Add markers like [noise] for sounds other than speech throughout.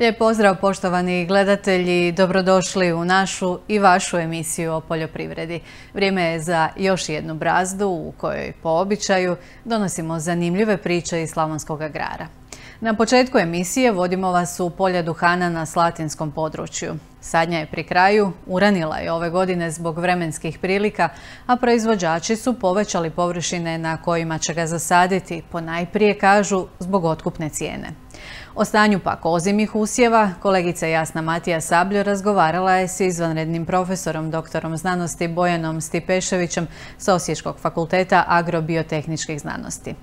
Lijep pozdrav poštovani gledatelji, dobrodošli u našu i vašu emisiju o poljoprivredi. Vrijeme je za još jednu brazdu u kojoj po običaju donosimo zanimljive priče iz Slavonskog agrara. Na početku emisije vodimo vas u polja duhana na Slatinskom području. Sadnja je pri kraju, uranila je ove godine zbog vremenskih prilika, a proizvođači su povećali površine na kojima će ga zasaditi, po najprije kažu zbog otkupne cijene. O stanju pak ozimih usjeva kolegica Jasna Matija Sabljo razgovarala je s izvanrednim profesorom, doktorom znanosti Bojanom Stipeševićem sa Osječkog fakulteta agrobiotehničkih znanosti.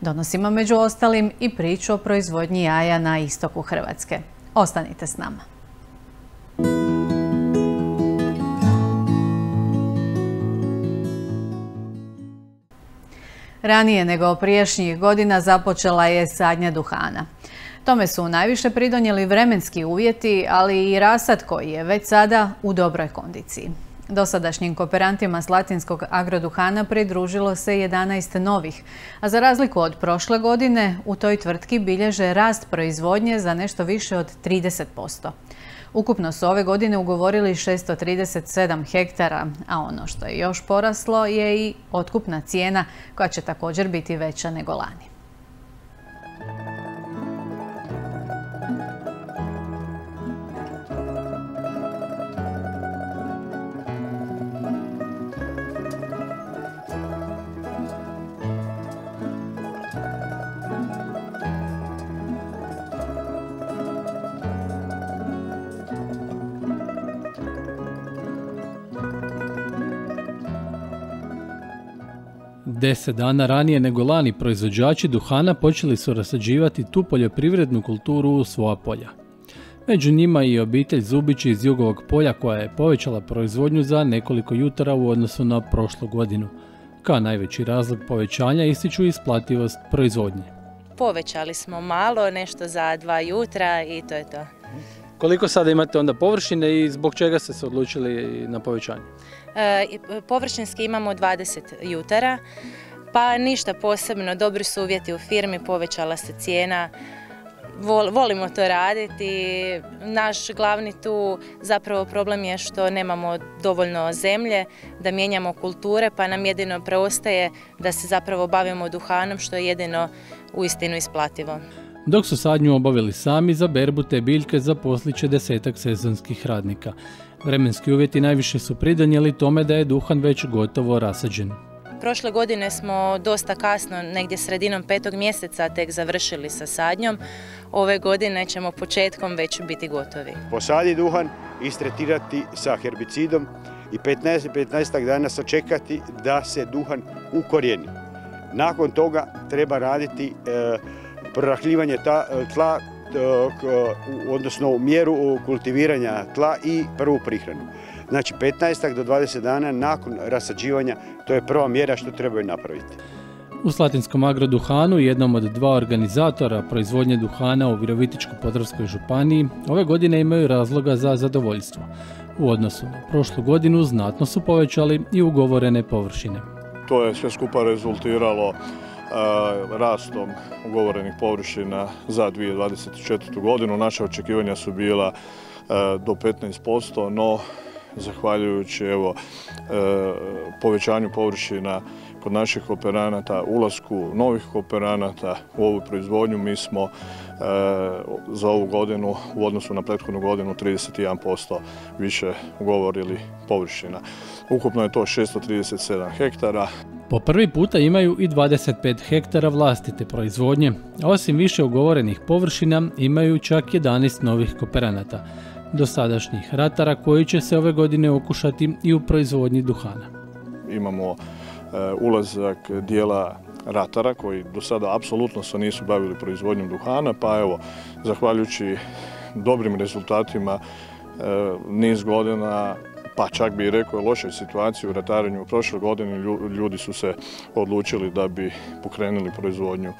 Donosimo među ostalim i priču o proizvodnji jaja na istoku Hrvatske. Ostanite s nama. Ranije nego priješnjih godina započela je sadnja duhana. Tome su najviše pridonijeli vremenski uvjeti, ali i rasad koji je već sada u dobroj kondiciji. Dosadašnjim kooperantima Slatinskog agroduhana pridružilo se 11 novih, a za razliku od prošle godine u toj tvrtki bilježe rast proizvodnje za nešto više od 30%. Ukupno su ove godine ugovorili 637 hektara, a ono što je još poraslo je i otkupna cijena koja će također biti veća nego lani. Deset dana ranije nego lani proizvođači duhana počeli su rasađivati tu poljoprivrednu kulturu u svoja polja. Među njima i obitelj Zubići iz Jugovog polja koja je povećala proizvodnju za nekoliko jutara u odnosu na prošlu godinu. Kao najveći razlog povećanja ističu isplativost proizvodnje. Povećali smo malo, nešto za dva jutra i to je to. Koliko sada imate onda površine i zbog čega ste se odlučili na povećanje? E, površinski imamo 20 jutara, pa ništa posebno, dobri su uvjeti u firmi, povećala se cijena, volimo to raditi. Naš glavni tu zapravo problem je što nemamo dovoljno zemlje, da mijenjamo kulture, pa nam jedino preostaje da se zapravo bavimo duhanom, što je jedino uistinu isplativo. Dok su sadnju obavili sami, za berbu te biljke zaposliće desetak sezonskih radnika. Vremenski uvjeti najviše su pridonijeli tome da je duhan već gotovo rasađen. Prošle godine smo dosta kasno, negdje sredinom petog mjeseca tek završili sa sadnjom. Ove godine ćemo početkom već biti gotovi. Posadi duhan, istretirati sa herbicidom i 15, 15 dana sačekati da se duhan ukorijeni. Nakon toga treba raditi e, prorahljivanje tla odnosno mjeru kultiviranja tla i prvu prihranu. Znači 15 do 20 dana nakon rasađivanja, to je prva mjera što trebaju napraviti. U Slatinskom agroduhanu, jednom od dva organizatora proizvodnje duhana u Virovitičko-Podravskoj županiji, ove godine imaju razloga za zadovoljstvo. U odnosu na prošlu godinu znatno su povećali i ugovorene površine. To je sve skupa rezultiralo rastom ugovorenih površina za 2024. godinu. Naša očekivanja su bila do 15%, no zahvaljujući evo, povećanju površina kod naših kooperanata, ulasku novih kooperanata u ovu proizvodnju, mi smo za ovu godinu u odnosu na prethodnu godinu 31% više ugovorili površina. Ukupno je to 637 hektara. Po prvi puta imaju i 25 hektara vlastite proizvodnje, a osim više ugovorenih površina imaju čak 11 novih kooperanata, dosadašnjih ratara koji će se ove godine okušati i u proizvodnji duhana. Imamo e, ulazak dijela ratara koji do sada apsolutno se nisu bavili proizvodnjom duhana, pa evo, zahvaljujući dobrim rezultatima e, niz godina pa čak bi rekao lošoj situaciji u ratarenju u prošloj godini ljudi su se odlučili da bi pokrenuli proizvodnju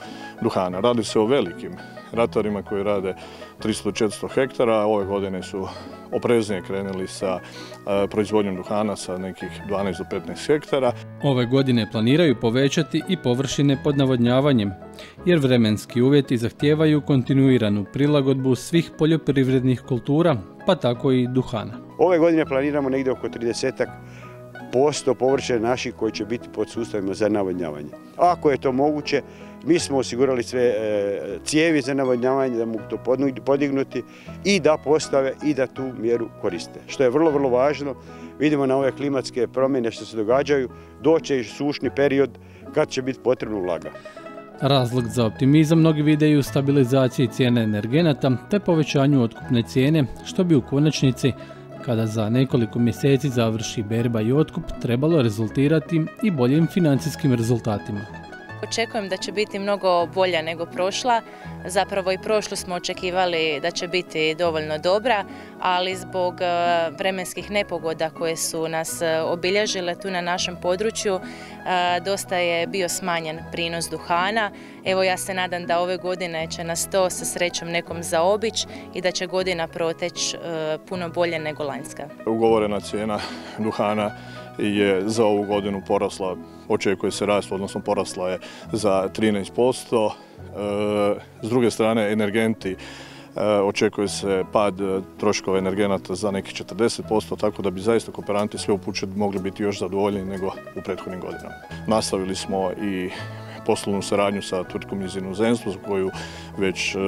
duhana. Radi se o velikim ratarima koji rade 300-400 hektara, ove godine su opreznije krenuli sa e, proizvodnjom duhana sa nekih 12 do 15 hektara. Ove godine planiraju povećati i površine pod navodnjavanjem, jer vremenski uvjeti zahtijevaju kontinuiranu prilagodbu svih poljoprivrednih kultura, pa tako i duhana. Ove godine planiramo negdje oko 30 posto površine naših koji će biti pod sustavima za navodnjavanje. Ako je to moguće, mi smo osigurali sve e, cijevi za navodnjavanje da mogu to podignuti i da postave i da tu mjeru koriste. Što je vrlo, vrlo važno. Vidimo na ove klimatske promjene što se događaju, doće i sušni period kad će biti potrebno vlaga. Razlog za optimizam mnogi vide u stabilizaciji cijene energenata te povećanju otkupne cijene, što bi u konačnici, kada za nekoliko mjeseci završi berba i otkup, trebalo rezultirati i boljim financijskim rezultatima. Očekujem da će biti mnogo bolja nego prošla. Zapravo i prošlu smo očekivali da će biti dovoljno dobra, ali zbog e, vremenskih nepogoda koje su nas e, obilježile tu na našem području, e, dosta je bio smanjen prinos duhana. Evo ja se nadam da ove godine će nas to sa srećom nekom zaobić i da će godina proteć puno bolje nego lanjska. Ugovorena cijena duhana je za ovu godinu porasla, očekuje se rast, odnosno porasla je za 13%. E, s druge strane, energenti e, očekuje se pad troškova energenata za nekih 40%, tako da bi zaista kooperanti sve upućeni mogli biti još zadovoljniji nego u prethodnim godinama. Nastavili smo i poslovnu suradnju sa tvrtkom iz inozemstva za koju već e,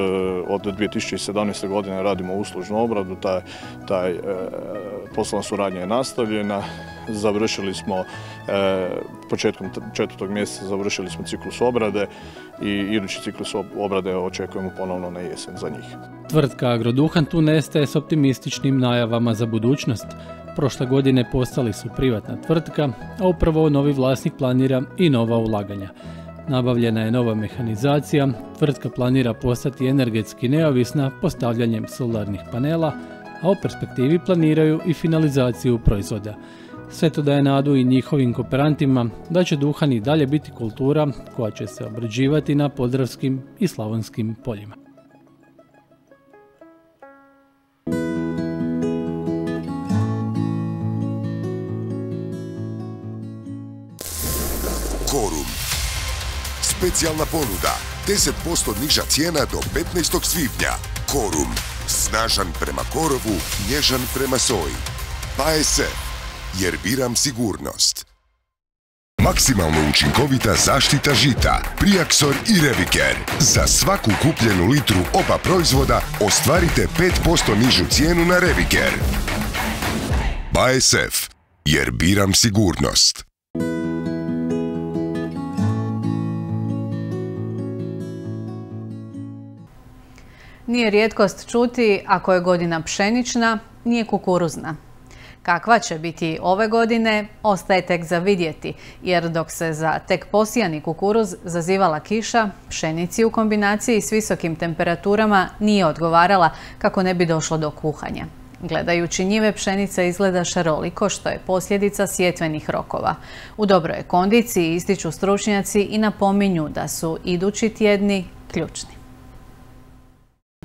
od 2017. godine radimo uslužnu obradu. Taj, taj poslovna suradnja je nastavljena završili smo e, početkom četvrtog mjeseca završili smo ciklus obrade i idući ciklus obrade očekujemo ponovno na jesen za njih. Tvrtka Agroduhan tu nestaje s optimističnim najavama za budućnost. Prošle godine postali su privatna tvrtka, a upravo novi vlasnik planira i nova ulaganja. Nabavljena je nova mehanizacija, tvrtka planira postati energetski neovisna postavljanjem solarnih panela, a u perspektivi planiraju i finalizaciju proizvoda. Sve to daje nadu i njihovim kooperantima da će duhan i dalje biti kultura koja će se obrađivati na podravskim i slavonskim poljima. Korum. Specijalna ponuda. 10% niža cijena do 15. svibnja. Korum. Snažan prema korovu, nježan prema soji. se jer biram sigurnost. Maksimalno učinkovita zaštita žita, Priaksor i Reviker. Za svaku kupljenu litru oba proizvoda ostvarite 5% nižu cijenu na Reviker. BASF, jer biram sigurnost. Nije rijetkost čuti ako je godina pšenična, nije kukuruzna. Kakva će biti ove godine, ostaje tek za vidjeti, jer dok se za tek posijani kukuruz zazivala kiša, pšenici u kombinaciji s visokim temperaturama nije odgovarala kako ne bi došlo do kuhanja. Gledajući njive pšenica izgleda šaroliko što je posljedica sjetvenih rokova. U dobroj kondiciji ističu stručnjaci i napominju da su idući tjedni ključni.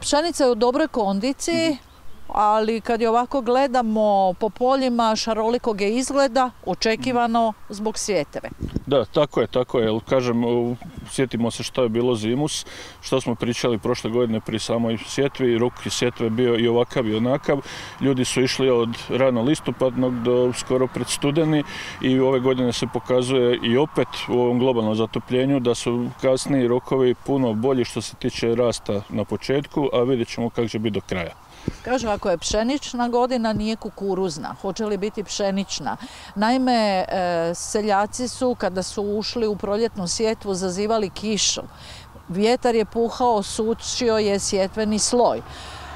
Pšenica je u dobroj kondiciji, ali kad je ovako gledamo po poljima šarolikog je izgleda očekivano zbog sjeteve. Da, tako je, tako je. Kažem, sjetimo se što je bilo zimus, što smo pričali prošle godine pri samoj sjetvi, rok sjetve bio i ovakav i onakav. Ljudi su išli od rano listopadnog do skoro pred studeni i ove godine se pokazuje i opet u ovom globalnom zatopljenju da su kasniji rokovi puno bolji što se tiče rasta na početku, a vidjet ćemo kako će biti do kraja. Kažu, ako je pšenična godina, nije kukuruzna. Hoće li biti pšenična? Naime, e, seljaci su, kada su ušli u proljetnu sjetvu, zazivali kišu. Vjetar je puhao, sučio je sjetveni sloj.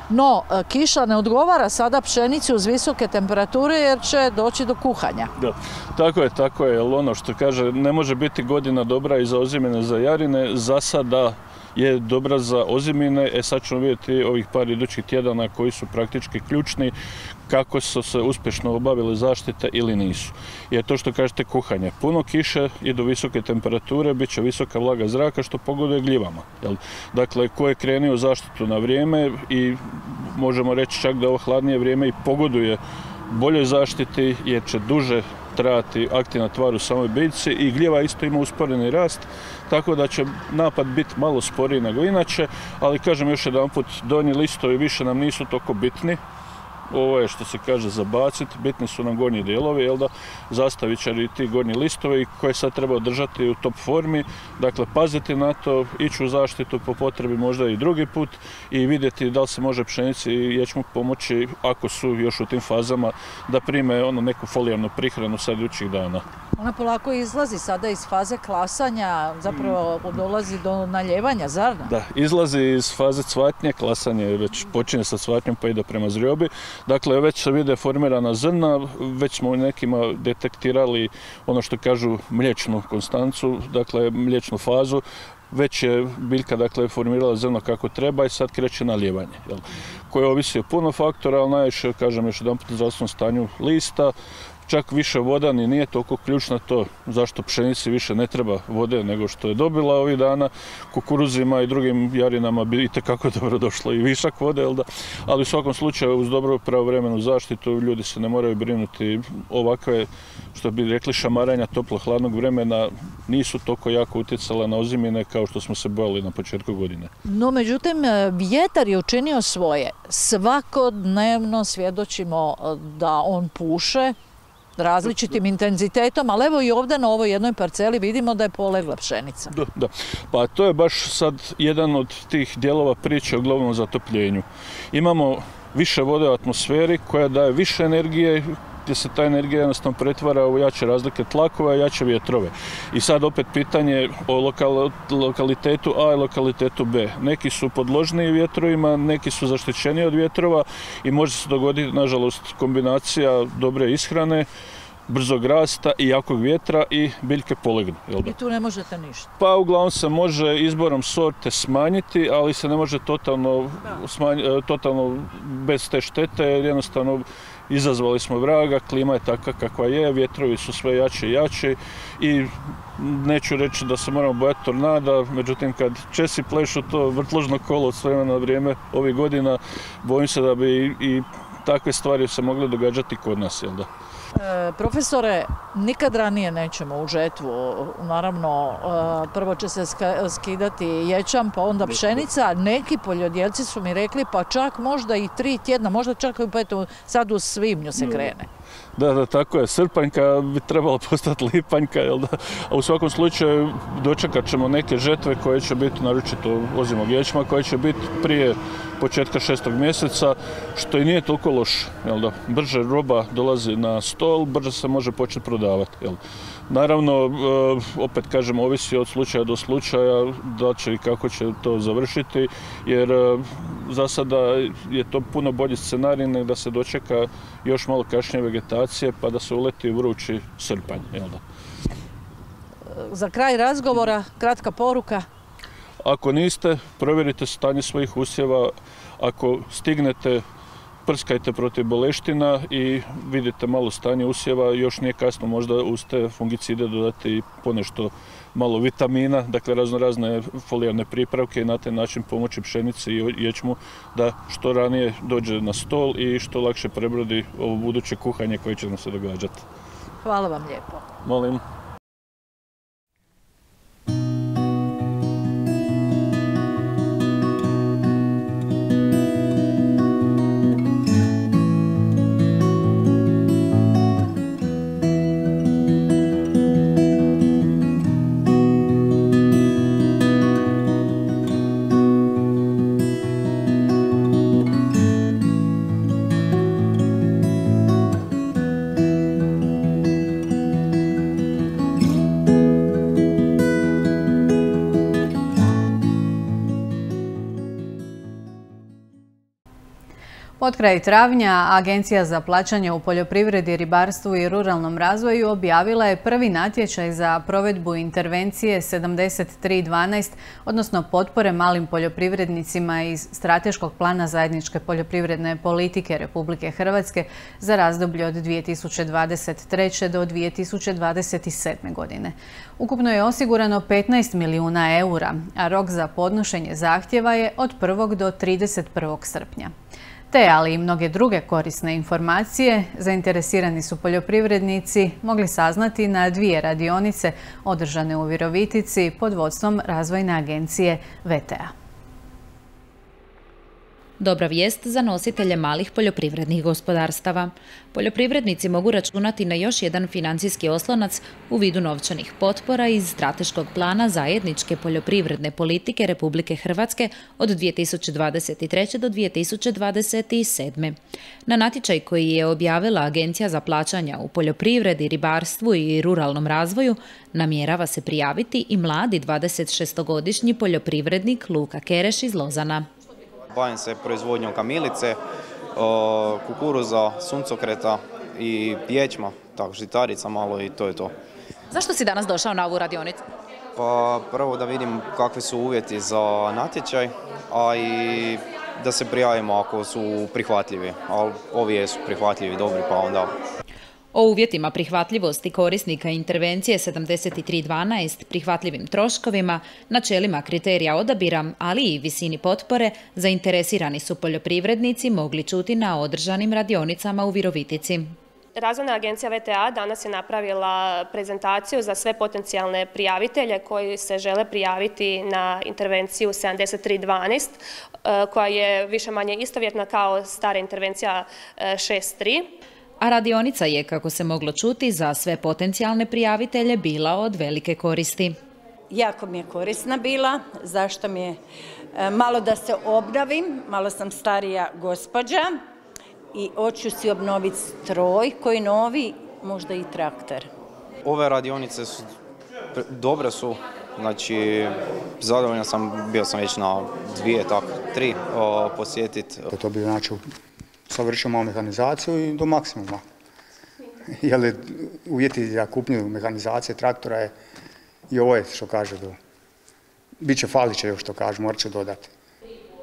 No, e, kiša ne odgovara sada pšenici uz visoke temperature jer će doći do kuhanja. Da, tako je, tako je, ono što kaže, ne može biti godina dobra i za ozimene za jarine, za sada je dobra za ozimine, e sad ćemo vidjeti ovih par idućih tjedana koji su praktički ključni, kako su se uspješno obavile zaštite ili nisu. Jer to što kažete kuhanje, puno kiše i do visoke temperature, bit će visoka vlaga zraka što pogoduje gljivama. Jel? Dakle, ko je krenio zaštitu na vrijeme i možemo reći čak da ovo hladnije vrijeme i pogoduje boljoj zaštiti jer će duže trajati aktivna tvar u samoj biljci i gljiva isto ima usporeni rast, tako da će napad biti malo sporiji nego inače, ali kažem još jedan put, donji listovi više nam nisu toliko bitni, ovo je što se kaže zabaciti, bitni su nam gornji dijelovi, jel da, zastavićari i ti gornji listovi koje sad treba održati u top formi, dakle paziti na to, ići u zaštitu po potrebi možda i drugi put i vidjeti da li se može pšenici i ječmu pomoći ako su još u tim fazama da prime ono neku folijarnu prihranu sad idućih dana. Ona polako izlazi sada iz faze klasanja, zapravo dolazi do naljevanja, zar da? Da, izlazi iz faze cvatnje, klasanje već počinje sa cvatnjom pa ide prema zriobi. Dakle, već se vide formirana zrna, već smo nekima detektirali ono što kažu mliječnu konstancu, dakle mliječnu fazu, već je biljka dakle, formirala zrno kako treba i sad kreće naljevanje. Jel? Koje ovisi o puno faktora, ali najviše, kažem još jedan put, zdravstvenom stanju lista, čak više voda ni nije toliko ključna to zašto pšenici više ne treba vode nego što je dobila ovih dana. Kukuruzima i drugim jarinama bi i tekako [laughs] dobro došlo i višak vode, ali u svakom slučaju uz dobru pravovremenu zaštitu ljudi se ne moraju brinuti ovakve, što bi rekli, šamaranja toplo-hladnog vremena nisu toliko jako utjecala na ozimine kao što smo se bojali na početku godine. No, međutim, vjetar je učinio svoje. Svakodnevno svjedočimo da on puše, različitim intenzitetom, ali evo i ovdje na ovoj jednoj parceli vidimo da je polegla pšenica. Da, da. Pa to je baš sad jedan od tih dijelova priče o globalnom zatopljenju. Imamo više vode u atmosferi koja daje više energije gdje se ta energija jednostavno pretvara u jače razlike tlakova i jače vjetrove. I sad opet pitanje o lokalitetu A i lokalitetu B. Neki su podložniji vjetrovima, neki su zaštićeni od vjetrova i može se dogoditi, nažalost, kombinacija dobre ishrane, brzog rasta i jakog vjetra i biljke polegnu. I tu ne možete ništa? Pa uglavnom se može izborom sorte smanjiti, ali se ne može totalno, totalno bez te štete, jednostavno izazvali smo vraga, klima je takva kakva je, vjetrovi su sve jači i jači i neću reći da se moramo bojati tornada, međutim kad Česi plešu to vrtložno kolo od vremena na vrijeme ovih godina, bojim se da bi i takve stvari se mogle događati kod nas, jel da? E, profesore, nikad ranije nećemo u žetvu. Naravno, e, prvo će se skidati ječam, pa onda pšenica. Neki poljodjelci su mi rekli, pa čak možda i tri tjedna, možda čak i u petu, sad u svibnju se krene. Da, da, tako je. Srpanjka bi trebala [laughs] postati lipanjka, jel da? A u svakom slučaju dočekat ćemo neke žetve koje će biti, naročito ozimog ječma, koje će biti prije početka šestog mjeseca, što i nije toliko loš, jel da? Brže roba dolazi na stol, brže se može početi prodavati, jel? Naravno, e, opet kažem, ovisi od slučaja do slučaja da će i kako će to završiti, jer e, za sada je to puno bolji scenarij nego da se dočeka još malo kasnije vegetacije pa da se uleti vrući srpanj. Jel da? Za kraj razgovora, kratka poruka. Ako niste, provjerite stanje svojih usjeva. Ako stignete, prskajte protiv boleština i vidite malo stanje usjeva. Još nije kasno možda uz te fungicide dodati ponešto malo vitamina, dakle razno razne folijarne pripravke i na taj način pomoći pšenici i ječmu da što ranije dođe na stol i što lakše prebrodi ovo buduće kuhanje koje će nam se događati. Hvala vam lijepo. Molim. Od kraj travnja Agencija za plaćanje u poljoprivredi, ribarstvu i ruralnom razvoju objavila je prvi natječaj za provedbu intervencije 7312, odnosno potpore malim poljoprivrednicima iz strateškog plana zajedničke poljoprivredne politike Republike Hrvatske za razdoblje od 2023. do 2027. godine. Ukupno je osigurano 15 milijuna eura, a rok za podnošenje zahtjeva je od 1. do 31. srpnja. Te, ali i mnoge druge korisne informacije, zainteresirani su poljoprivrednici mogli saznati na dvije radionice održane u Virovitici pod vodstvom Razvojne agencije VTA. Dobra vijest za nositelje malih poljoprivrednih gospodarstava. Poljoprivrednici mogu računati na još jedan financijski oslonac u vidu novčanih potpora iz strateškog plana zajedničke poljoprivredne politike Republike Hrvatske od 2023. do 2027. Na natječaj koji je objavila Agencija za plaćanja u poljoprivredi, ribarstvu i ruralnom razvoju namjerava se prijaviti i mladi 26-godišnji poljoprivrednik Luka Kereš iz Lozana bavim se proizvodnjom kamilice, kukuruza, suncokreta i ječma, tako žitarica malo i to je to. Zašto si danas došao na ovu radionicu? Pa prvo da vidim kakvi su uvjeti za natječaj, a i da se prijavimo ako su prihvatljivi, ali ovi jesu prihvatljivi, dobri, pa onda o uvjetima prihvatljivosti korisnika intervencije 7312, prihvatljivim troškovima, načelima kriterija odabira, ali i visini potpore, zainteresirani su poljoprivrednici mogli čuti na održanim radionicama u Virovitici. Razvojna agencija VTA danas je napravila prezentaciju za sve potencijalne prijavitelje koji se žele prijaviti na intervenciju 7312 e, koja je više manje istovjetna kao stara intervencija 63. A radionica je, kako se moglo čuti, za sve potencijalne prijavitelje bila od velike koristi. Jako mi je korisna bila, zašto mi je e, malo da se obnavim, malo sam starija gospođa i hoću si obnoviti stroj koji novi, možda i traktor. Ove radionice su, dobre su, znači zadovoljan sam, bio sam već na dvije, tako, tri posjetiti. To bi znači savršimo mehanizaciju i do maksimuma. Jer uvjeti za kupnju mehanizacije traktora je i ovo je što kaže do... Biće faliće još što kaže, morat će dodati.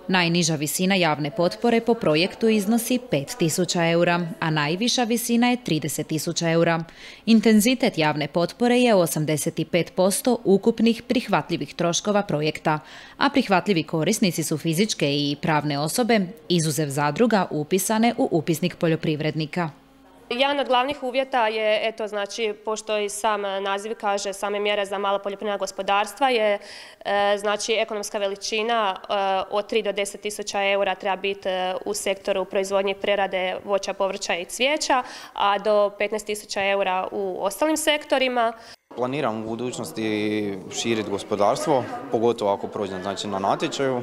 Najniža visina javne potpore po projektu iznosi 5000 eura, a najviša visina je 30.000 eura. Intenzitet javne potpore je 85% ukupnih prihvatljivih troškova projekta, a prihvatljivi korisnici su fizičke i pravne osobe, izuzev zadruga upisane u upisnik poljoprivrednika. Jedan od glavnih uvjeta je, eto, znači, pošto i sam naziv kaže same mjere za malo poljoprivredna gospodarstva je, e, znači, ekonomska veličina e, od 3 do 10 tisuća eura treba biti e, u sektoru proizvodnje prerade voća, povrća i cvijeća, a do 15 tisuća eura u ostalim sektorima. Planiram u budućnosti širiti gospodarstvo, pogotovo ako prođem znači, na natječaju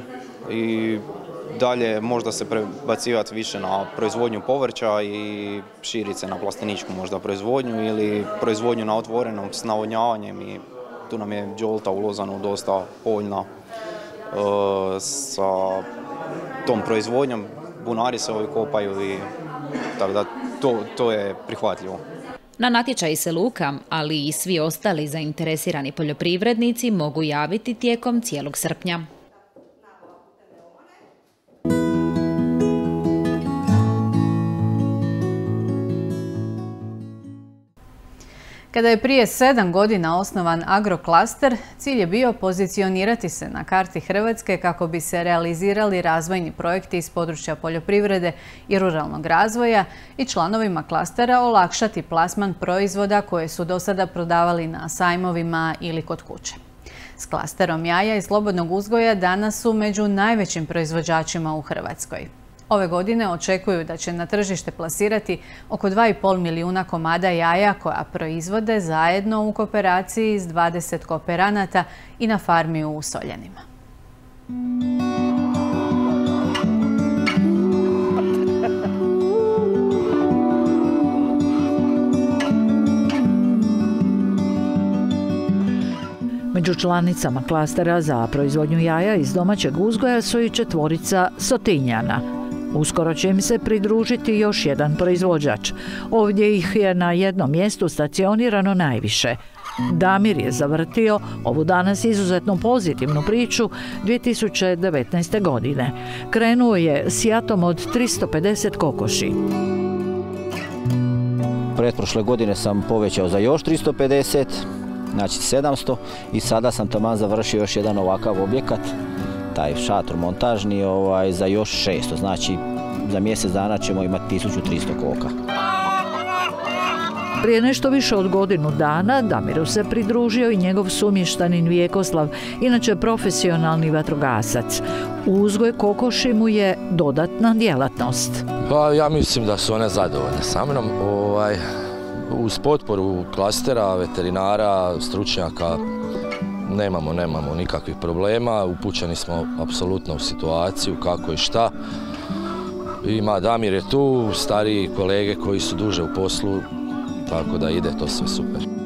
i dalje možda se prebacivati više na proizvodnju povrća i širiti se na plasteničku možda proizvodnju ili proizvodnju na otvorenom s navodnjavanjem i tu nam je Đolta u dosta povoljna e, sa tom proizvodnjom. Bunari se ovi kopaju i tako da to, to je prihvatljivo. Na natječaj se Luka, ali i svi ostali zainteresirani poljoprivrednici mogu javiti tijekom cijelog srpnja. Kada je prije sedam godina osnovan agroklaster, cilj je bio pozicionirati se na karti Hrvatske kako bi se realizirali razvojni projekti iz područja poljoprivrede i ruralnog razvoja i članovima klastera olakšati plasman proizvoda koje su do sada prodavali na sajmovima ili kod kuće. S klasterom jaja i slobodnog uzgoja danas su među najvećim proizvođačima u Hrvatskoj. Ove godine očekuju da će na tržište plasirati oko 2,5 milijuna komada jaja koja proizvode zajedno u kooperaciji s 20 kooperanata i na farmi u Soljanima. Među članicama klastera za proizvodnju jaja iz domaćeg uzgoja su i četvorica Sotinjana, Uskoro će im se pridružiti još jedan proizvođač. Ovdje ih je na jednom mjestu stacionirano najviše. Damir je zavrtio ovu danas izuzetno pozitivnu priču 2019. godine. Krenuo je s jatom od 350 kokoši. Pretprošle godine sam povećao za još 350, znači 700 i sada sam taman završio još jedan ovakav objekat, taj šator montažni ovaj, za još 600, znači za mjesec dana ćemo imati 1300 koka. Prije nešto više od godinu dana Damiru se pridružio i njegov sumještanin Vijekoslav, inače profesionalni vatrogasac. Uzgoj kokoši mu je dodatna djelatnost. Pa ja mislim da su one zadovoljne sa mnom. Ovaj, uz potporu klastera, veterinara, stručnjaka nemamo, nemamo nikakvih problema. Upućeni smo apsolutno u situaciju kako i šta. Ima Damir je tu, stariji kolege koji su duže u poslu, tako da ide to sve super.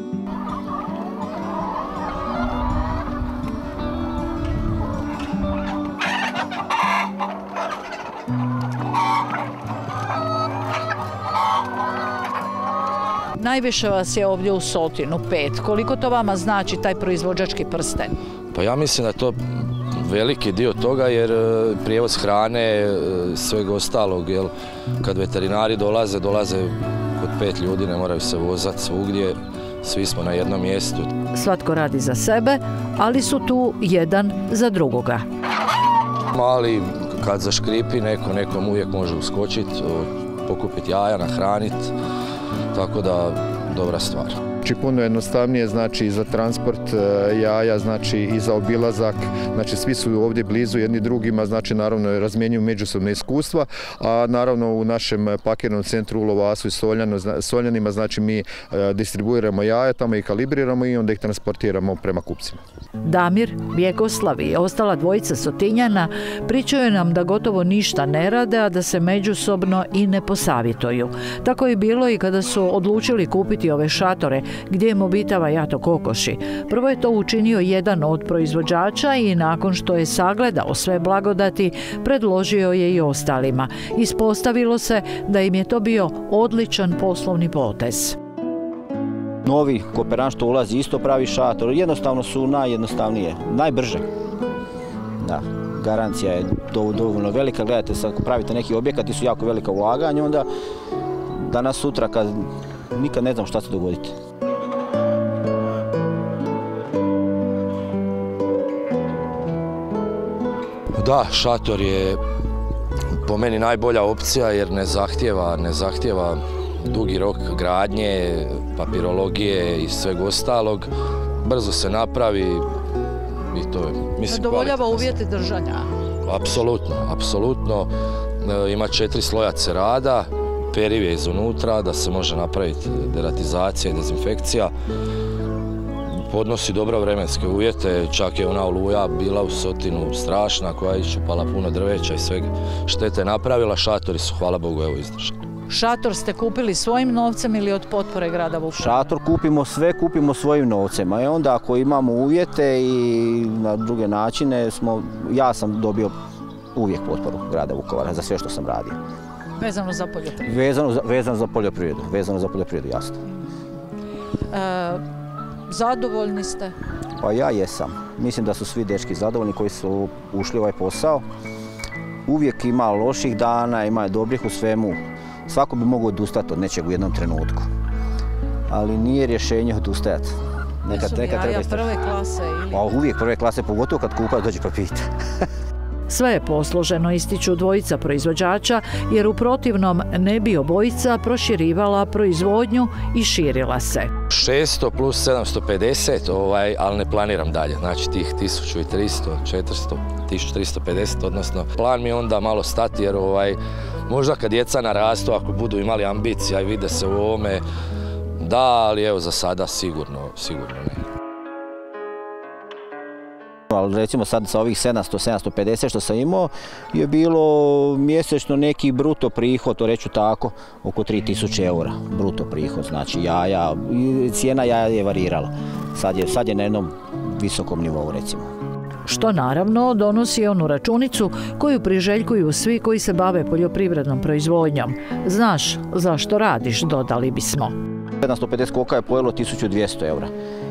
Najviše vas je ovdje u Sotinu, pet. Koliko to vama znači taj proizvođački prsten? Pa ja mislim da je to veliki dio toga jer e, prijevoz hrane, e, sveg ostalog, jel, kad veterinari dolaze, dolaze kod pet ljudi, ne moraju se vozati svugdje, svi smo na jednom mjestu. Svatko radi za sebe, ali su tu jedan za drugoga. Mali, kad zaškripi neko, nekom uvijek može uskočiti, pokupiti jaja, nahraniti, tako da dobra stvar. Znači puno jednostavnije znači i za transport e, jaja, znači i za obilazak, znači svi su ovdje blizu jedni drugima, znači naravno razmjenjuju međusobne iskustva, a naravno u našem pakirnom centru u Lovasu i Soljanima znači mi e, distribuiramo jaja, tamo ih kalibriramo i onda ih transportiramo prema kupcima. Damir, Vjekoslav i ostala dvojica Sotinjana pričaju nam da gotovo ništa ne rade, a da se međusobno i ne posavjetuju. Tako je bilo i kada su odlučili kupiti ove šatore gdje im obitava jato kokoši. Prvo je to učinio jedan od proizvođača i nakon što je sagledao sve blagodati, predložio je i ostalima. Ispostavilo se da im je to bio odličan poslovni potez. Novi kooperant što ulazi isto pravi šator, jednostavno su najjednostavnije, najbrže. Da, garancija je dovoljno velika, gledajte sad ako pravite neki objekat i su jako velika ulaganja, onda danas sutra kad nikad ne znam šta se dogoditi. Da, šator je po meni najbolja opcija jer ne zahtjeva, ne zahtjeva dugi rok gradnje, papirologije i sveg ostalog. Brzo se napravi i to je, mislim, Zadovoljava uvjete držanja? Apsolutno, apsolutno. E, ima četiri sloja cerada, periv je unutra da se može napraviti deratizacija i dezinfekcija podnosi dobro vremenske uvjete, čak je ona oluja bila u Sotinu strašna koja je iščupala puno drveća i svega štete napravila, šatori su hvala Bogu evo izdržali. Šator ste kupili svojim novcem ili od potpore grada Vukovara? Šator kupimo sve, kupimo svojim novcem, a onda ako imamo uvjete i na druge načine, smo, ja sam dobio uvijek potporu grada Vukovara za sve što sam radio. Vezano za poljoprivredu? Vezano za, vezano za poljoprivredu, vezano za poljoprivredu, jasno. E, Zadovoljni ste? Pa ja jesam. Mislim da su svi dečki zadovoljni koji su ušli u ovaj posao. Uvijek ima loših dana, ima dobrih u svemu. Svako bi mogao odustati od nečeg u jednom trenutku. Ali nije rješenje odustajati. Nekad, nekad treba... prve klase ili... Pa uvijek prve klase, pogotovo kad kupac dođe pa pita. [laughs] Sve je posloženo, ističu dvojica proizvođača, jer u protivnom ne bi obojica proširivala proizvodnju i širila se. 600 plus 750, ovaj, ali ne planiram dalje. Znači tih 1300, 400, 1350, odnosno plan mi onda malo stati jer ovaj, možda kad djeca narastu, ako budu imali ambicija i vide se u ovome, da, ali evo za sada sigurno, sigurno ne ali recimo sad sa ovih 700-750 što sam imao je bilo mjesečno neki bruto prihod, to reću tako, oko 3000 eura bruto prihod, znači jaja, cijena jaja je varirala. Sad je, sad je na jednom visokom nivou recimo. što naravno donosi onu računicu koju priželjkuju svi koji se bave poljoprivrednom proizvodnjom. Znaš zašto radiš, dodali bismo. 750 koka je pojelo 1200 eura.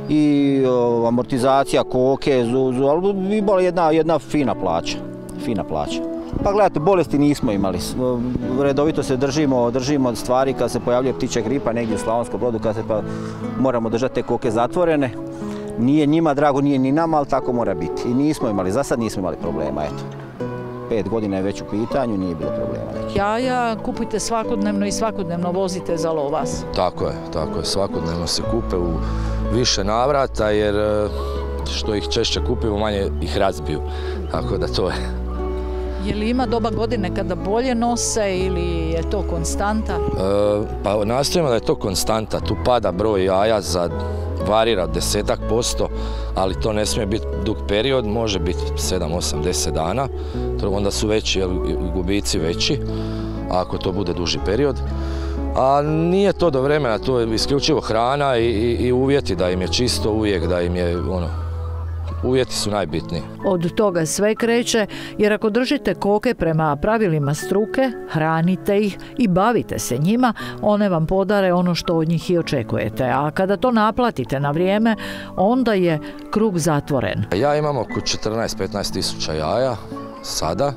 I amortizacija koke, zuzu, ali bi bila jedna, jedna fina plaća. Fina plaća. Pa gledajte, bolesti nismo imali. Redovito se držimo, držimo stvari kad se pojavljuje ptičja gripa negdje u Slavonskom brodu, kad se pa moramo držati te koke zatvorene. Nije njima drago, nije ni nama, ali tako mora biti. I nismo imali, za sad nismo imali problema, eto. Pet godina je već u pitanju, nije bilo problema. Jaja kupujte svakodnevno i svakodnevno vozite za lovas. Tako je, tako je. Svakodnevno se kupe u više navrata jer e, što ih češće kupimo, manje ih razbiju. Tako da to je. Je li ima doba godine kada bolje nose ili je to konstanta? E, pa nastojimo da je to konstanta. Tu pada broj jaja za varira desetak posto, ali to ne smije biti dug period, može biti 7, 8, 10 dana, onda su veći, gubici veći, ako to bude duži period. A nije to do vremena, to je isključivo hrana i, i uvjeti da im je čisto uvijek, da im je ono, uvjeti su najbitniji. Od toga sve kreće jer ako držite koke prema pravilima struke, hranite ih i bavite se njima, one vam podare ono što od njih i očekujete. A kada to naplatite na vrijeme, onda je krug zatvoren. Ja imam oko 14-15 tisuća jaja sada.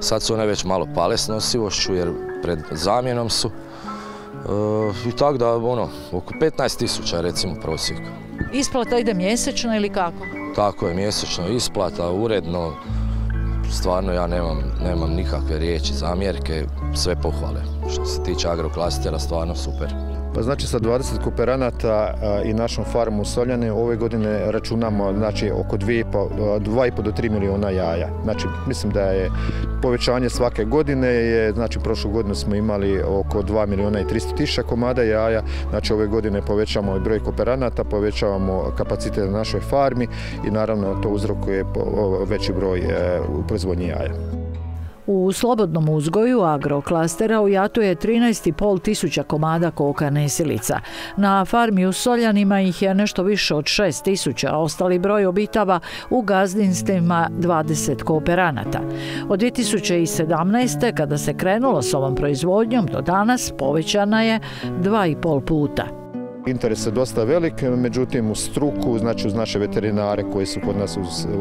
Sad su one već malo pale s nosivošću jer pred zamjenom su. E, I tako da, ono, oko 15 tisuća recimo prosjek. Isplata ide mjesečno ili kako? Tako je, mjesečno isplata, uredno. Stvarno ja nemam, nemam nikakve riječi, zamjerke, sve pohvale. Što se tiče agroklastera, stvarno super. Pa znači sa 20 kooperanata i našom farmu Soljane ove godine računamo znači oko 2,5 do 3 milijuna jaja. Znači mislim da je povećanje svake godine je, znači prošlu godinu smo imali oko 2 milijuna i 300 tisuća komada jaja, znači ove godine povećamo i broj kooperanata, povećavamo kapacitet na našoj farmi i naravno to uzrokuje veći broj e, u proizvodnji jaja. U slobodnom uzgoju agroklastera ujatuje 13,5 tisuća komada koka nesilica. Na farmi u Soljanima ih je nešto više od 6 tisuća, ostali broj obitava u gazdinstvima 20 kooperanata. Od 2017. kada se krenulo s ovom proizvodnjom do danas povećana je 2,5 puta. Interes je dosta velik, međutim u struku, znači uz naše veterinare koji su kod nas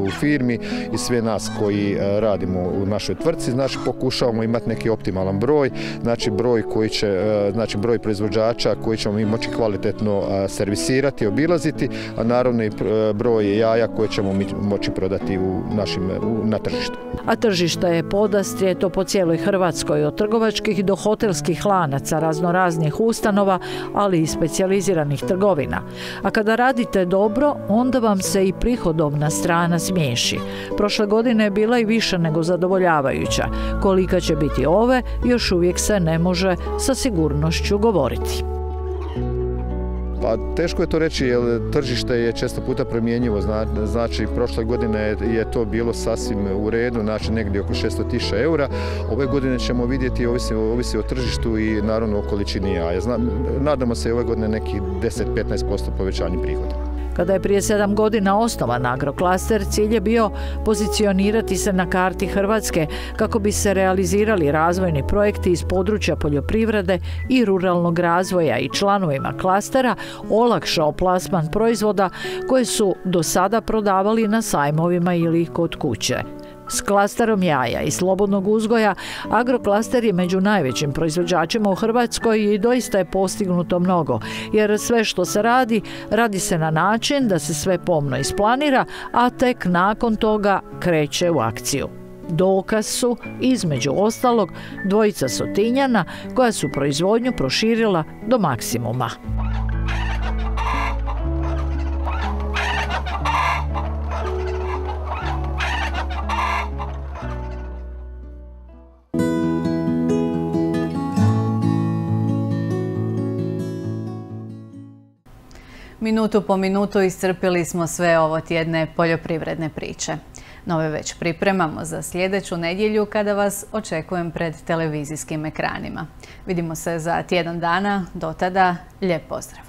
u firmi i sve nas koji e, radimo u našoj tvrtci, znači pokušavamo imati neki optimalan broj, znači broj koji će, e, znači broj proizvođača koji ćemo mi moći kvalitetno e, servisirati, obilaziti, a naravno i broj jaja koje ćemo mi moći prodati u našim, na tržištu. A tržište je podastrijeto po cijeloj Hrvatskoj od trgovačkih do hotelskih lanaca raznoraznih ustanova, ali i specijaliziranih trgovina. A kada radite dobro, onda vam se i prihodovna strana smiješi. Prošle godine je bila i više nego zadovoljavajuća. Kolika će biti ove, još uvijek se ne može sa sigurnošću govoriti. Pa teško je to reći jer tržište je često puta promjenjivo. Znači prošle godine je to bilo sasvim u redu, znači negdje oko 600 tisuća eura. Ove godine ćemo vidjeti, ovisi, o tržištu i naravno o količini jaja. nadamo se ove godine neki 10-15% povećanje prihoda. Kada je prije sedam godina osnovan agroklaster, cilj je bio pozicionirati se na karti Hrvatske kako bi se realizirali razvojni projekti iz područja poljoprivrede i ruralnog razvoja i članovima klastera olakšao plasman proizvoda koje su do sada prodavali na sajmovima ili kod kuće. S klasterom jaja i slobodnog uzgoja agroklaster je među najvećim proizvođačima u Hrvatskoj i doista je postignuto mnogo, jer sve što se radi, radi se na način da se sve pomno isplanira, a tek nakon toga kreće u akciju. Dokaz su, između ostalog, dvojica sotinjana koja su proizvodnju proširila do maksimuma. Minutu po minutu iscrpili smo sve ovo tjedne poljoprivredne priče. Nove već pripremamo za sljedeću nedjelju kada vas očekujem pred televizijskim ekranima. Vidimo se za tjedan dana. Do tada, lijep pozdrav!